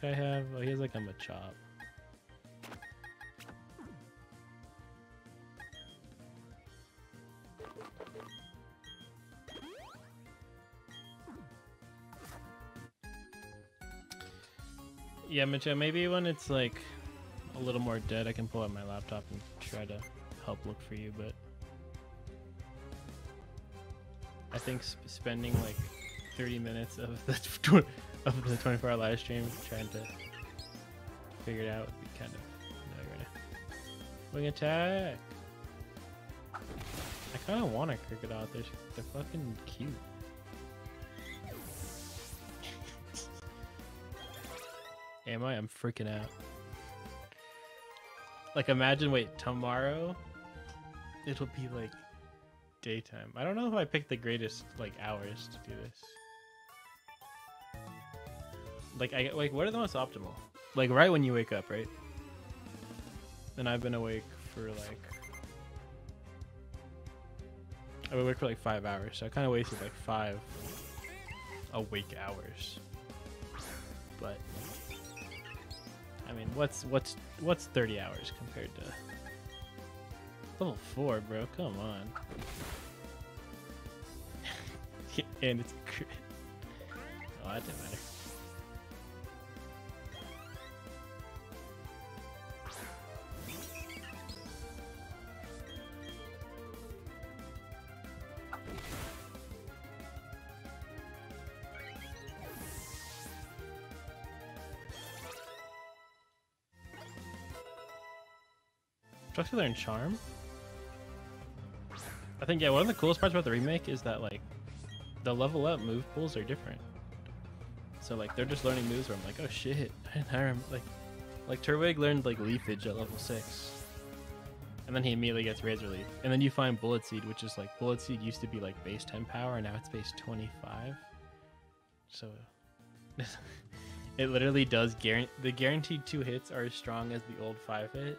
guy have? Oh, he has like a Machop. Yeah, Machop, maybe when it's like a little more dead, I can pull out my laptop and try to help look for you, but I think sp- spending like 30 minutes of the of the 24 hour live stream trying to figure it out would be kind of annoying. Wing attack! I kind of want a crocodile. They're, they're fucking cute. Am I? I'm freaking out. Like, imagine, wait, tomorrow it'll be like daytime. I don't know if I picked the greatest like hours to do this. Like, I like what are the most optimal? Like right when you wake up, right? And I've been awake for like I've been awake for like five hours, so I kind of wasted like five awake hours. But I mean, what's what's what's 30 hours compared to level four, bro? Come on. and it's crit. Oh, that didn't matter. Do I learn Charm? I think yeah, one of the coolest parts about the remake is that like the level up move pools are different. So like they're just learning moves where I'm like, oh shit, I rem like like Turtwig learned like Leafage at level six. And then he immediately gets Razor Leaf. And then you find Bullet Seed, which is like Bullet Seed used to be like base 10 power, and now it's base 25. So it literally does guarantee the guaranteed two hits are as strong as the old five hit.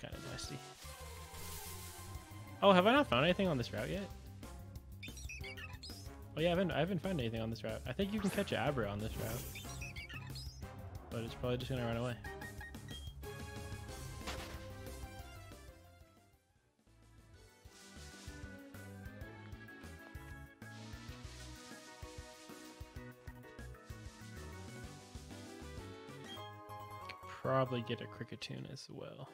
Kind of nasty. Oh, have I not found anything on this route yet? Oh yeah, I haven't I haven't found anything on this route. I think you can catch Abra on this route. But it's probably just gonna run away. Probably get a Kricketune as well.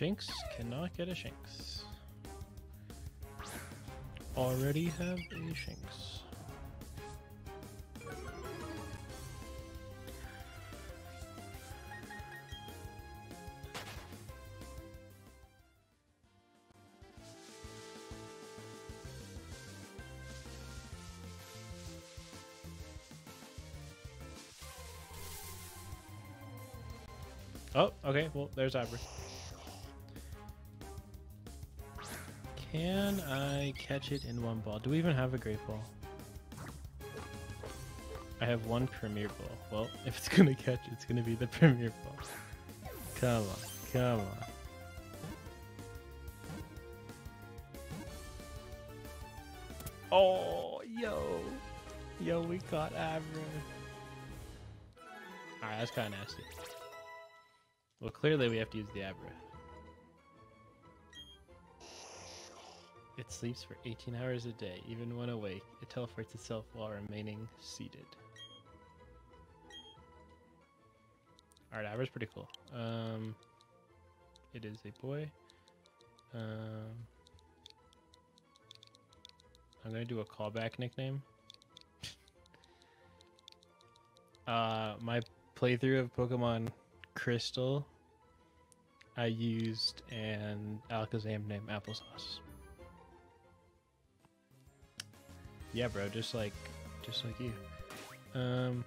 Shinx cannot get a Shinx. Already have a Shinx. Oh, okay. Well, there's Abra. Can I catch it in one ball? Do we even have a great ball? I have one premier ball. Well, if it's gonna catch, it's gonna be the premier ball. Come on, come on. Oh, yo, yo, we caught Abra. All right, that's kind of nasty. Well, clearly we have to use the Abra. Sleeps for 18 hours a day. Even when awake, it teleports itself while remaining seated. Alright, Abra's pretty cool. Um, it is a boy. Um, I'm gonna do a callback nickname. uh, my playthrough of Pokemon Crystal, I used an Alakazam named Applesauce. Yeah, bro, just like, just like you. Um,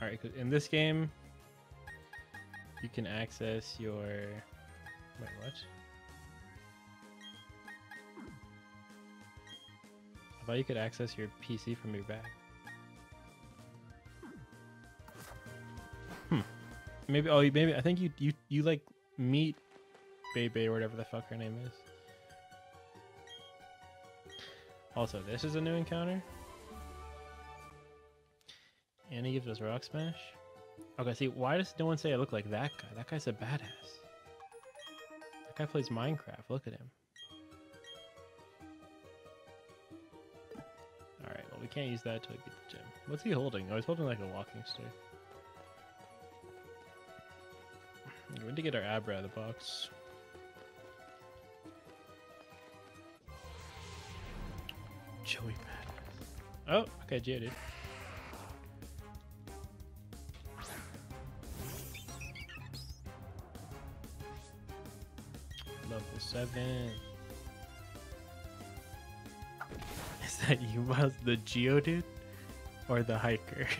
all right. In this game, you can access your. Wait, what? I thought you could access your PC from your bag. Hmm. Maybe. Oh, you maybe. I think you you you like meet Bebe or whatever the fuck her name is. Also, this is a new encounter. And he gives us Rock Smash. Okay, see, why does no one say I look like that guy? That guy's a badass. That guy plays Minecraft. Look at him. Alright, well, we can't use that until we beat the gym. What's he holding? Oh, he's holding like a walking stick. We need to get our Abra out of the box. Oh, okay, Geodude. Level 7. Is that you, Miles, the Geodude? Or the hiker?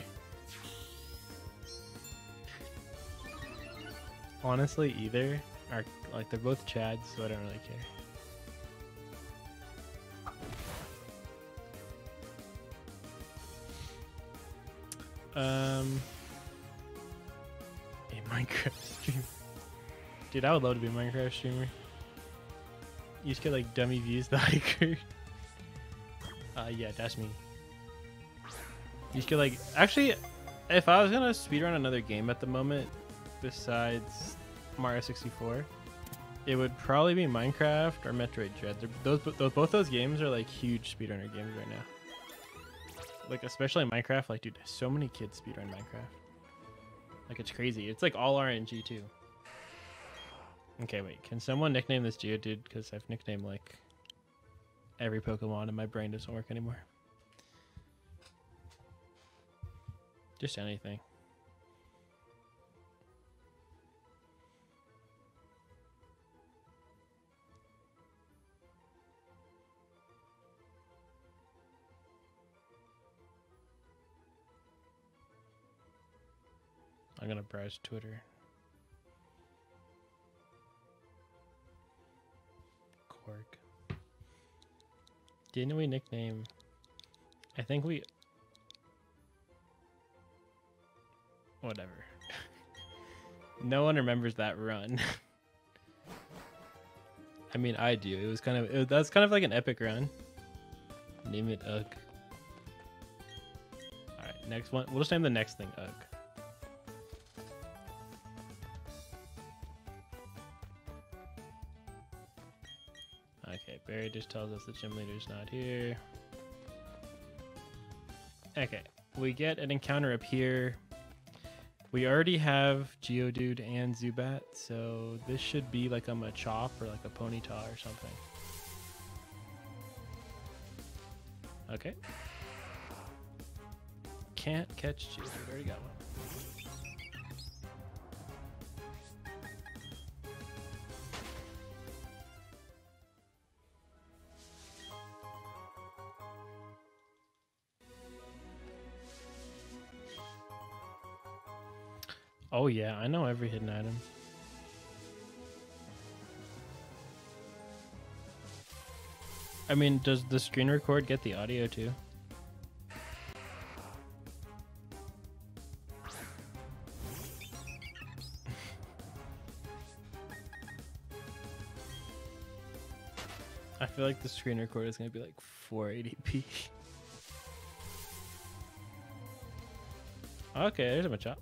Honestly, either are like they're both Chads, so I don't really care. Um, a Minecraft streamer. Dude, I would love to be a Minecraft streamer. You just get like dummy views, the hiker. Uh, yeah, that's me. You just get like, actually, if I was gonna speedrun another game at the moment, besides Mario 64, it would probably be Minecraft or Metroid Dread. They're, those, those, both those games are like huge speedrunner games right now. Like especially Minecraft, like dude, so many kids speedrun Minecraft. Like it's crazy. It's like all RNG too. Okay, wait. Can someone nickname this Geodude? Because I've nicknamed like every Pokemon and my brain doesn't work anymore. Just anything. I'm gonna browse Twitter. Cork. Didn't we nickname? I think we. Whatever. no one remembers that run. I mean, I do. It was kind of that's kind of like an epic run. Name it Ugg. All right, next one. We'll just name the next thing Ugg. Okay, Barry just tells us the gym leader's not here. Okay, we get an encounter up here. We already have Geodude and Zubat, so this should be like a Machop or like a Ponyta or something. Okay. Can't catch Geodude, already got one. Oh yeah, I know every hidden item. I mean, does the screen record get the audio too? I feel like the screen record is gonna be like 480p. okay, there's a Machop.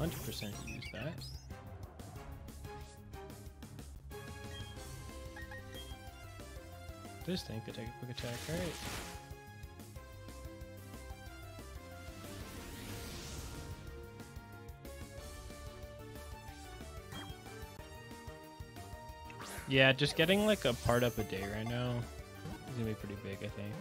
100% use that. This thing could take a quick attack, right? Yeah, just getting like a part up a day right now is gonna be pretty big, I think.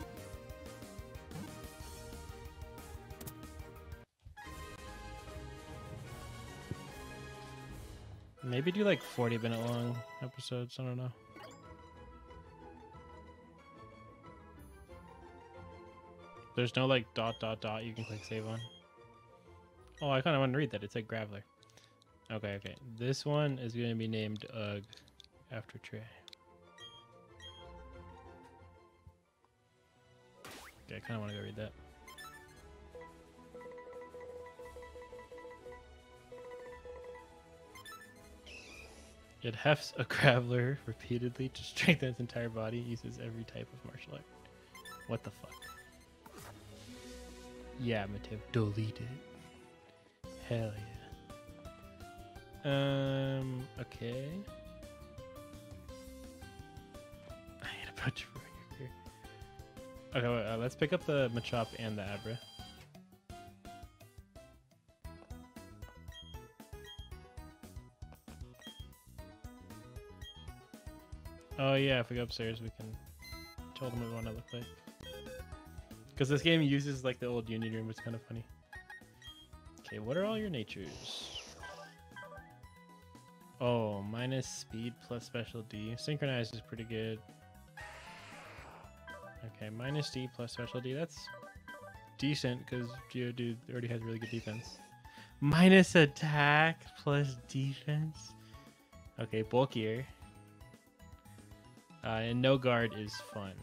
Maybe do like 40 minute long episodes, I don't know. There's no like dot dot dot you can click save on. Oh, I kind of want to read that. It's like Graveler. Okay, okay. This one is going to be named Ugg after Trey. Okay, I kind of want to go read that. It hefts a graveler repeatedly to strengthen its entire body. Uses every type of martial art. What the fuck? Yeah, Mateo, delete it. Hell yeah. Um. Okay. I hate a bunch of. Okay, wait, uh, let's pick up the Machop and the Abra. Oh yeah, if we go upstairs, we can tell them we want to look like. Because this game uses like the old Unity room, it's kind of funny. Okay, what are all your natures? Oh, minus speed plus special D. Synchronized is pretty good. Okay, minus D plus special D. That's decent because Geodude already has really good defense. Minus attack plus defense. Okay, bulkier. Uh, and no guard is fun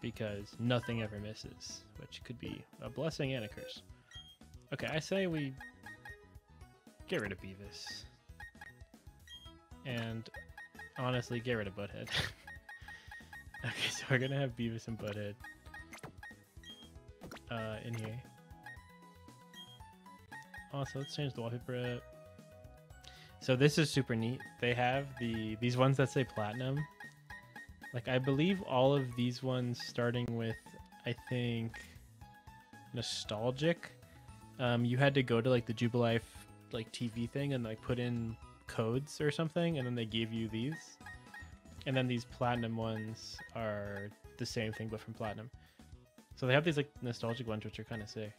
because nothing ever misses, which could be a blessing and a curse. Okay, I say we get rid of Beavis. And honestly, get rid of Butthead. okay, so we're gonna have Beavis and Butthead uh, in here. Also, let's change the wallpaper up. So this is super neat. They have the these ones that say platinum. Like I believe all of these ones starting with I think nostalgic. Um, you had to go to like the Jubilife like TV thing and like put in codes or something, and then they gave you these. And then these platinum ones are the same thing but from platinum. So they have these like nostalgic ones which are kind of sick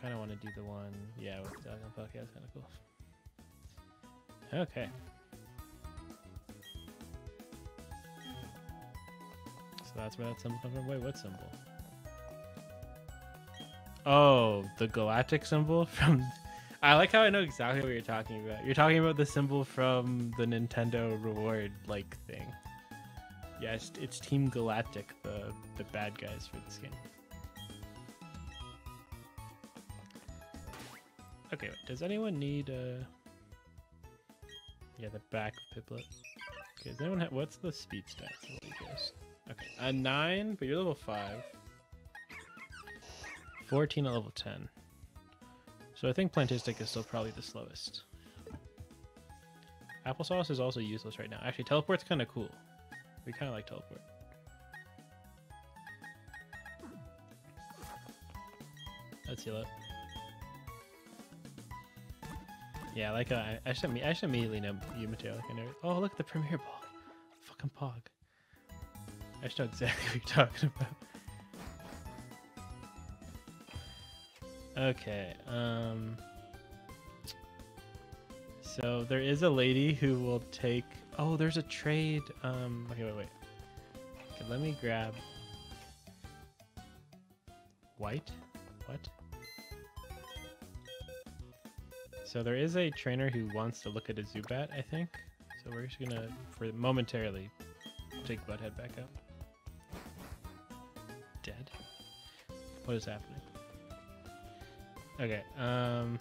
kind of want to do the one, yeah, with the Dog on Podcast. Kind of cool. Okay. So that's where that symbol comes from. Wait, what symbol? Oh, the galactic symbol from. I like how I know exactly what you're talking about. You're talking about the symbol from the Nintendo reward like thing. Yes, yeah, it's, it's Team Galactic, the the bad guys for this game. Okay, wait, does anyone need uh Yeah, the back of Piplup. Okay, does anyone have what's the speed stats? Okay. A nine, but you're level five. Fourteen at level ten. So I think Plantistic is still probably the slowest. Applesauce is also useless right now. Actually, teleport's kind of cool. We kind of like teleport. Let's heal up. Yeah, like uh, I should I should immediately know you, Mateo. Like. Oh, look at the premiere ball, fucking pog. I should know exactly what you're talking about. Okay. Um. So there is a lady who will take. Oh, there's a trade. Um. Okay, wait, wait. Okay, let me grab. White. What? So there is a trainer who wants to look at a Zubat, I think. So we're just gonna, for momentarily, take Butthead back up. Dead? What is happening? Okay, um...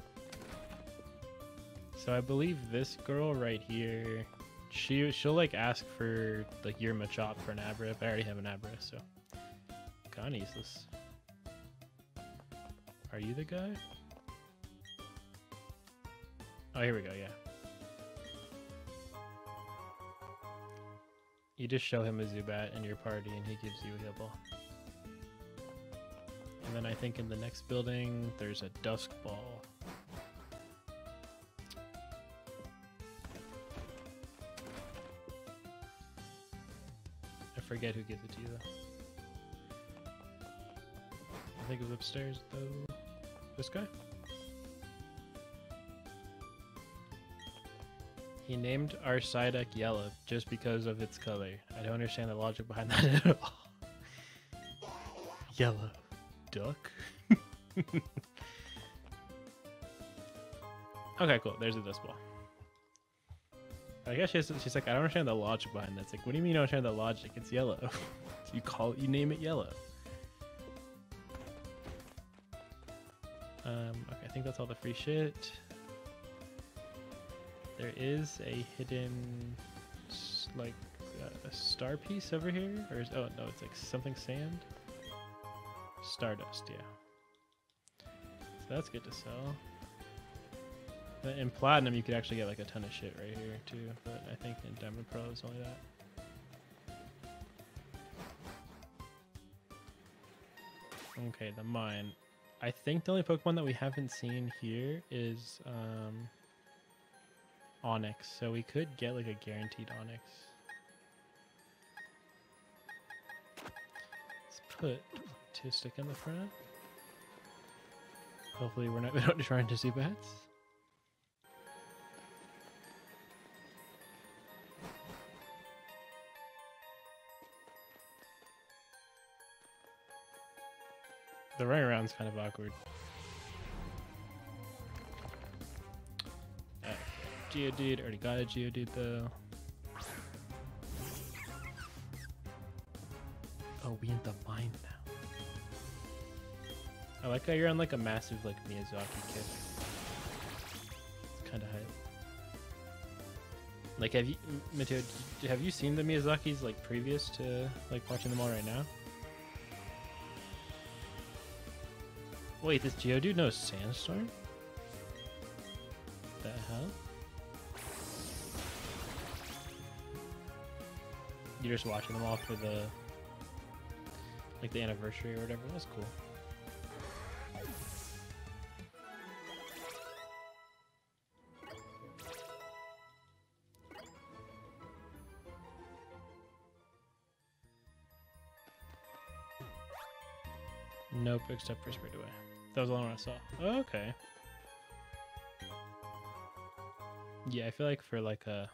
So I believe this girl right here, she, she'll like ask for like your Machop for an Abra. I already have an Abra, so... Kinda useless. Are you the guy? Oh, here we go, yeah. You just show him a Zubat in your party and he gives you a heal ball. And then I think in the next building, there's a Dusk Ball. I forget who gives it to you though. I think it was upstairs though. This guy? He named our Psyduck yellow just because of its color. I don't understand the logic behind that at all. yellow duck? okay, cool. There's a Dusk Ball. I guess she's, she's like, I don't understand the logic behind that. It's like, what do you mean you don't understand the logic? It's yellow. you call it, you name it yellow. Um, okay, I think that's all the free shit. There is a hidden, like, uh, a star piece over here, or is, oh no, it's like something sand. Stardust, yeah. So that's good to sell. In platinum, you could actually get like a ton of shit right here too. But I think in Diamond Pro, it's only that. Okay, the mine. I think the only Pokemon that we haven't seen here is um, Onix, so we could get like a guaranteed Onix. Let's put two stick in the front. Hopefully we're not we don't try to see bats. The running around's kind of awkward. Geodude, already got a Geodude though. Oh, we in the mine now. I like how you're on like a massive like Miyazaki kit. It's kind of hype. Like, have you, Mateo? Have you seen the Miyazaki's like previous to like watching them all right now? Wait, this Geodude knows Sandstorm? You're just watching them all for the like the anniversary or whatever. That's cool. Nope, except for Spirit Away. That was the only one I saw. Oh, okay. Yeah, I feel like for like a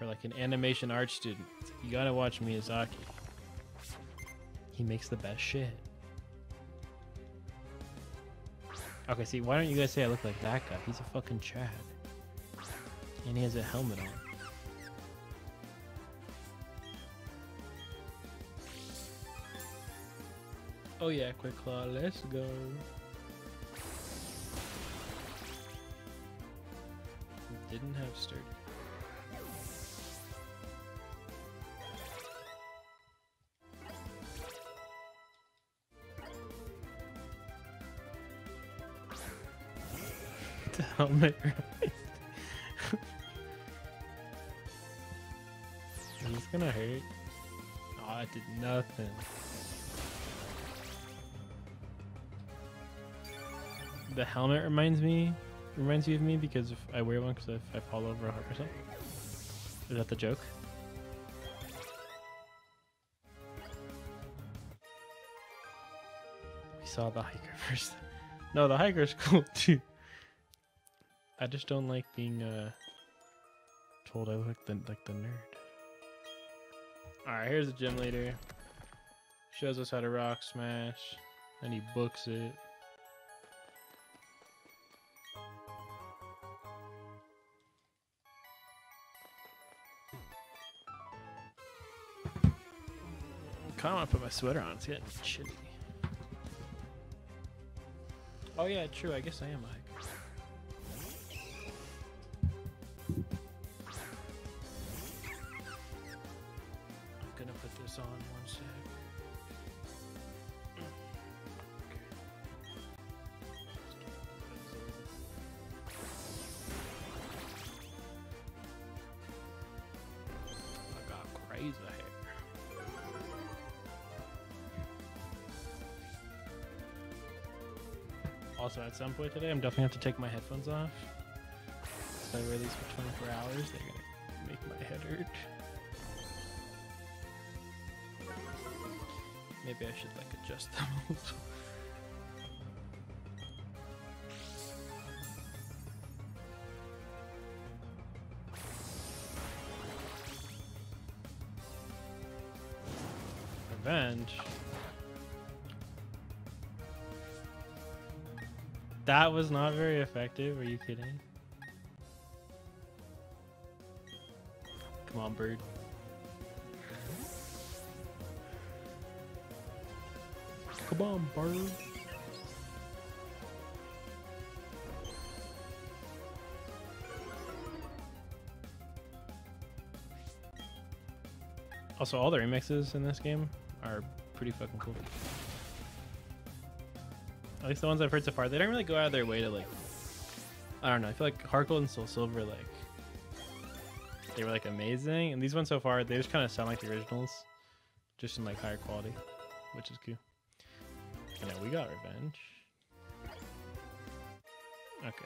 for like an animation art student, like you gotta watch Miyazaki. He makes the best shit. Okay, see, why don't you guys say I look like that guy? He's a fucking Chad. And he has a helmet on. Oh yeah, quick claw, let's go. Didn't have sturdy. the helmet right. Is this gonna hurt? Oh, it did nothing. The helmet reminds me reminds you of me because if I wear one because if I fall over a hurt myself. Is that the joke? We saw the hiker first. No, the hiker's cool too. I just don't like being uh told I look like the like the nerd. Alright, here's the gym leader. Shows us how to rock smash. Then he books it. Kind of want to put my sweater on. It's getting chilly. Oh yeah, true. I guess I am a some point today, I'm definitely have to take my headphones off. So I wear these for 24 hours. They're gonna make my head hurt. Maybe I should like adjust them. Revenge. That was not very effective. Are you kidding? Come on, bird. Come on, bird. Also, all the remixes in this game are pretty fucking cool. At least the ones I've heard so far, they don't really go out of their way to like. I don't know. I feel like Gold and Soul Silver like they were like amazing, and these ones so far they just kind of sound like the originals, just in like higher quality, which is cool. Now we got revenge. Okay.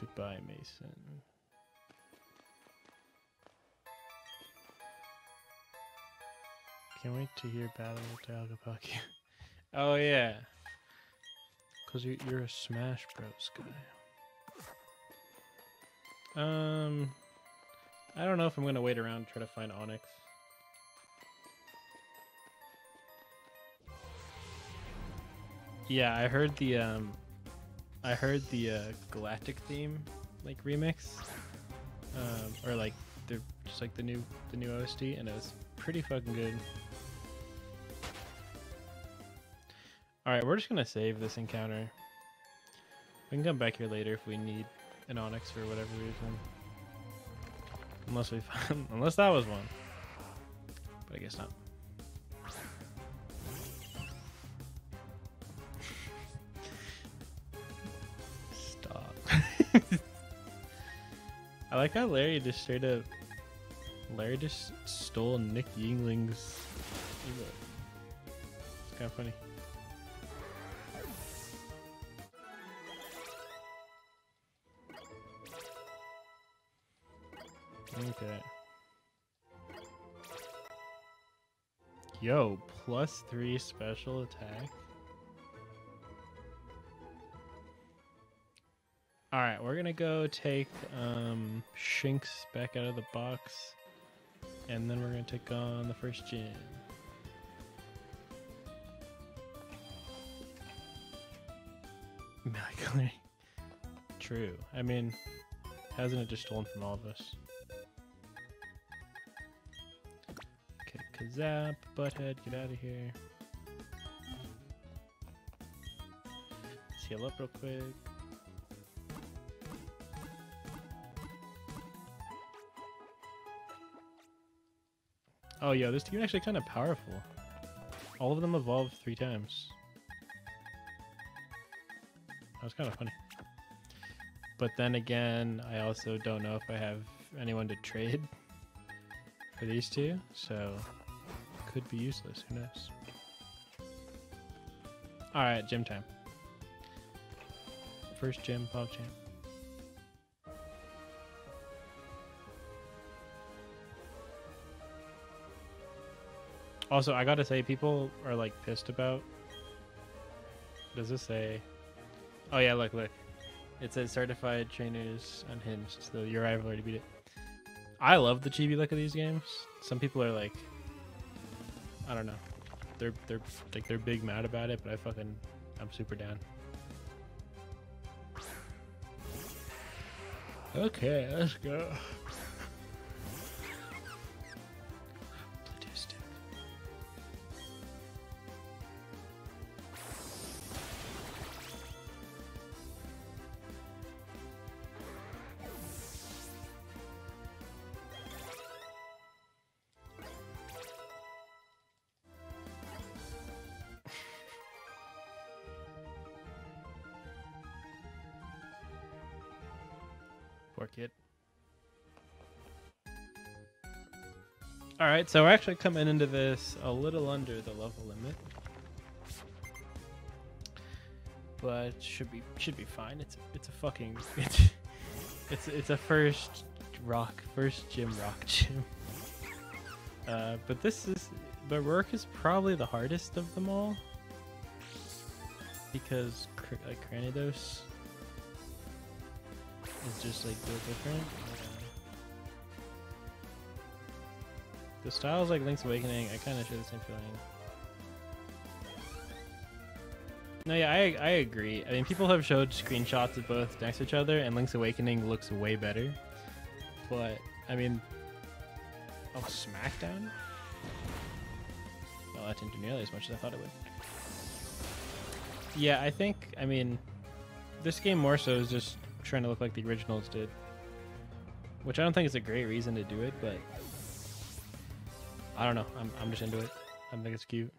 Goodbye, Mason. Can't wait to hear Battle of Dalgapaki. oh yeah. Cause you, you're a Smash Bros guy. Um, I don't know if I'm gonna wait around to try to find Onix. Yeah, I heard the um, I heard the uh, Galactic theme like remix, um, or like the just like the new the new OST, and it was pretty fucking good. All right, we're just gonna save this encounter. We can come back here later if we need an Onix for whatever reason. Unless we find, unless that was one. But I guess not. Stop. I like how Larry just straight up. Larry just stole Nick Yingling's. It's kind of funny. Yo, plus three special attack. Alright, we're gonna go take um, Shinx back out of the box. And then we're gonna take on the first gym. Malcolm. True. I mean, hasn't it just stolen from all of us? Kazap, Butthead, get out of here. Let's heal up real quick. Oh, yeah, this team actually kind of powerful. All of them evolved three times. That was kind of funny. But then again, I also don't know if I have anyone to trade for these two, so could be useless. Who knows? All right, gym time. First gym, pop champ. Also, I gotta say, people are like pissed about. Does this say? Oh yeah, look, look. It says certified trainers unhinged. So your rival already beat it. I love the chibi look of these games. Some people are like, I don't know, they're they're like they're big mad about it, but I fucking I'm super down. Okay, let's go. All right, so we're actually coming into this a little under the level limit, but should be should be fine. It's it's a fucking it's it's, it's a first rock first gym rock gym. Uh, but this is but Roark is probably the hardest of them all because like Cranidos is just like real different. The styles like Link's Awakening, I kind of share the same feeling. No, yeah, I I agree. I mean, people have showed screenshots of both next to each other, and Link's Awakening looks way better. But I mean, oh, SmackDown. Well, that didn't do nearly as much as I thought it would. Yeah, I think. I mean, this game more so is just trying to look like the originals did. which I don't think is a great reason to do it, but I don't know. I'm I'm just into it. I think it's cute.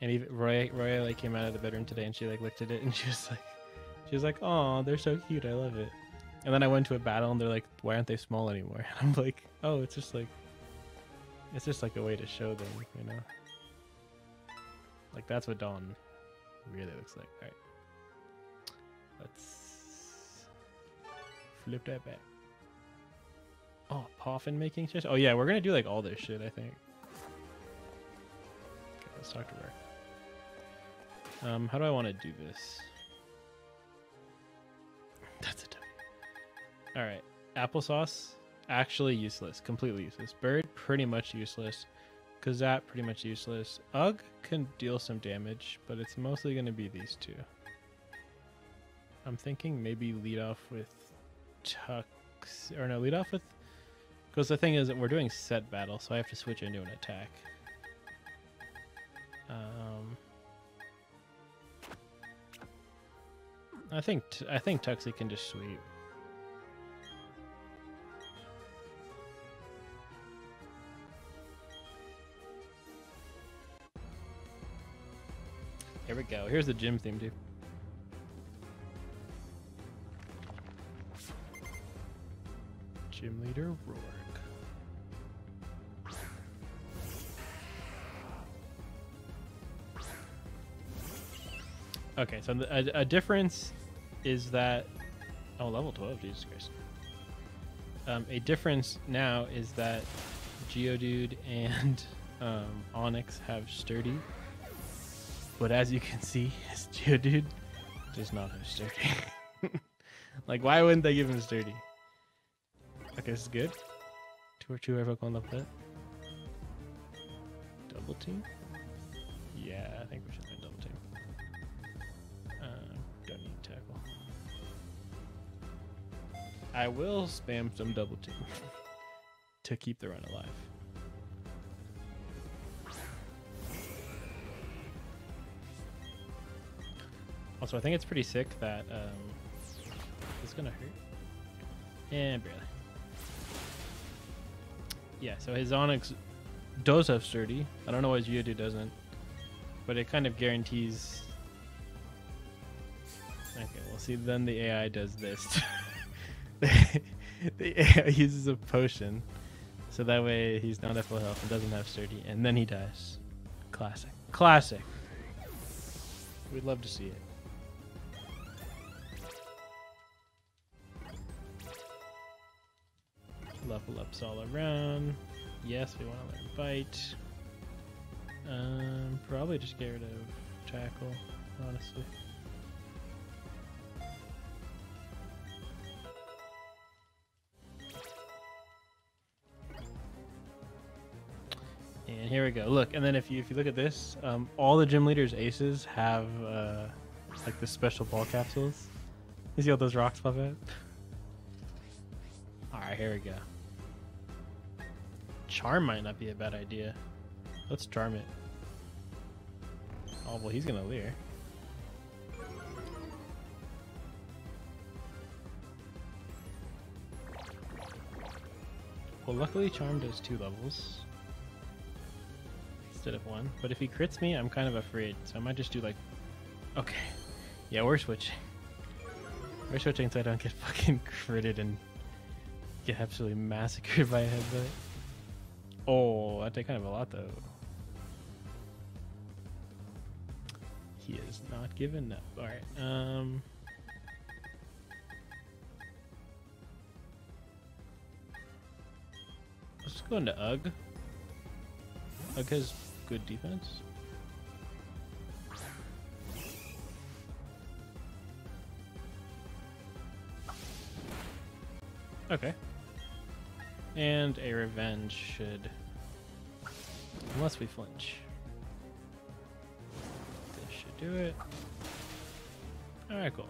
And even Roy Roy like came out of the bedroom today and she like looked at it and she was like she was like, "Oh, they're so cute. I love it." And then I went to a battle and they're like, "Why aren't they small anymore?" And I'm like, "Oh, it's just like it's just like a way to show them, you know." Like that's what Dawn really looks like. All right. Let's flip that back. Oh, Poffin making. Oh yeah, we're gonna do like all this shit. I think. Okay, let's talk to her. Um, how do I want to do this? That's a W. All right, applesauce actually useless, completely useless. Bird pretty much useless. Kazat pretty much useless. Ugg can deal some damage, but it's mostly gonna be these two. I'm thinking maybe lead off with Tux, or no, lead off with, because the thing is that we're doing set battle, so I have to switch into an attack. Um, I think I think Tuxie can just sweep. Here we go. Here's the gym theme too. Gym leader Roark. Okay, so a, a difference is that oh level 12 Jesus Christ. Um, a difference now is that Geodude and um, Onix have sturdy, but as you can see, his Geodude does not have sturdy. like, why wouldn't they give him sturdy? Okay, this is good. Two or two ever going up that. Double team? Yeah, I think we should I will spam some double team to keep the run alive. Also, I think it's pretty sick that um, it's gonna hurt. And barely. Yeah, so his Onix does have sturdy. I don't know why Geodude doesn't, but it kind of guarantees. Okay, we'll see, then the AI does this. the uses a potion, so that way he's not at full health and doesn't have sturdy, and then he dies. Classic. Classic. We'd love to see it. Level ups all around. Yes, we want to learn bite. Um, probably just get rid of tackle, honestly. And here we go. Look, and then if you if you look at this, um, all the gym leaders' aces have uh, like the special ball capsules. You see all those rocks pop out? All right, here we go. Charm might not be a bad idea. Let's charm it. Oh well, he's gonna leer. Well, luckily Charm does two levels instead of one. But if he crits me, I'm kind of afraid. So I might just do like... Okay. Yeah, we're switching. We're switching so I don't get fucking critted and get absolutely massacred by a headbutt. Oh, that take kind of a lot though. He is not giving up. Alright, um... Let's go into Ugg. Ugg has good defense. Okay. And a revenge should... Unless we flinch. This should do it. Alright, cool.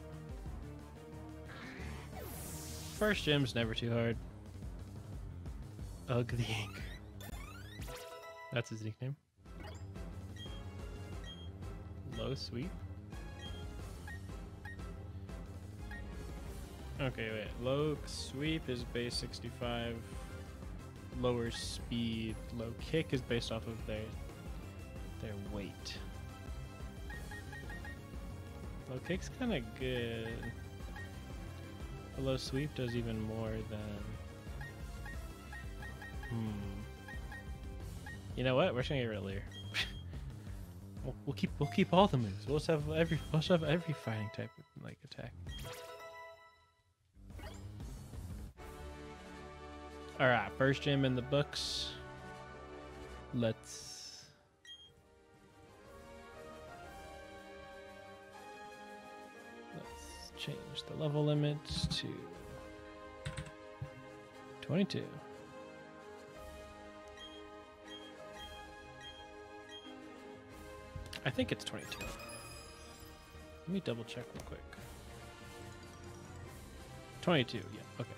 First gym's never too hard. Ugh the Ink. That's his nickname. Low sweep. Okay, wait. Low sweep is base 65. Lower speed, low kick is based off of their their weight. Low kick's kind of good. Low sweep does even more than. Hmm. You know what? We're just gonna get earlier. We'll, keep we'll keep all the moves. We'll just have every we'll just have every fighting type like attack. All right, first gym in the books. Let's. Let's change the level limit to 22. I think it's 22. Let me double check real quick. 22, yeah, okay.